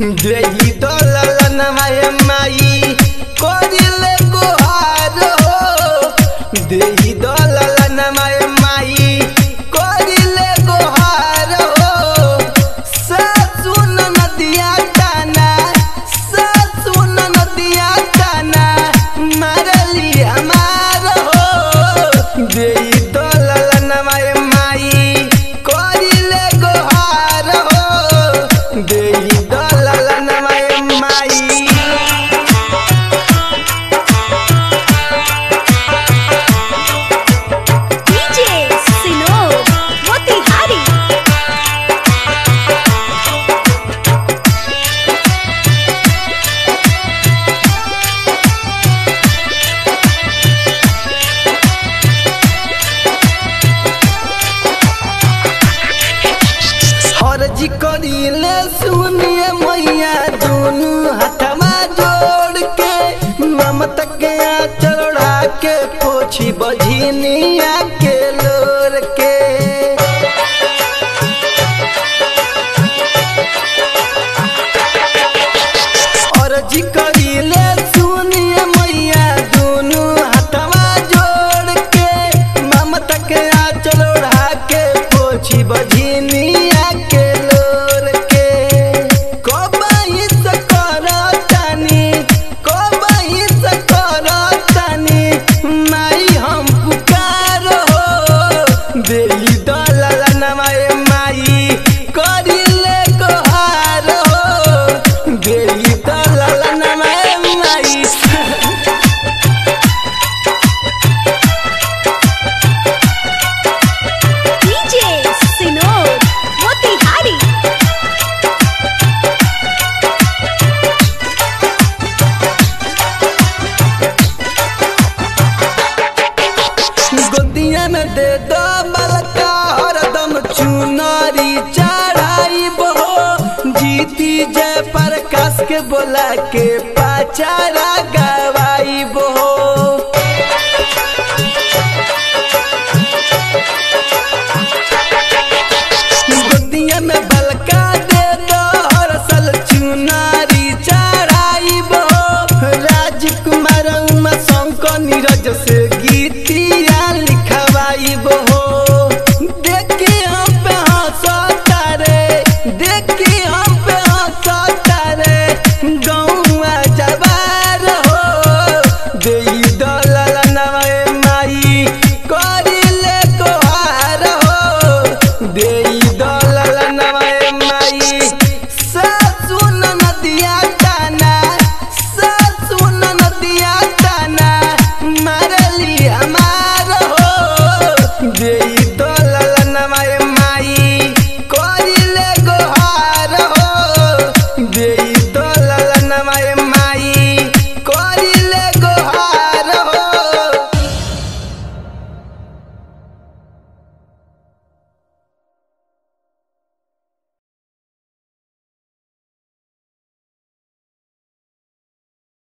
देही तो ललन माई कोरिले गुहार हो देही करीले सुनिए मैया दोनों हथवा जोड़ के ममता के चढ़ा के पोछी बझिनिया के लोर के अर्जी करीले सुनिए मैया जोड़ के के पोछी बोला के पाचारा गा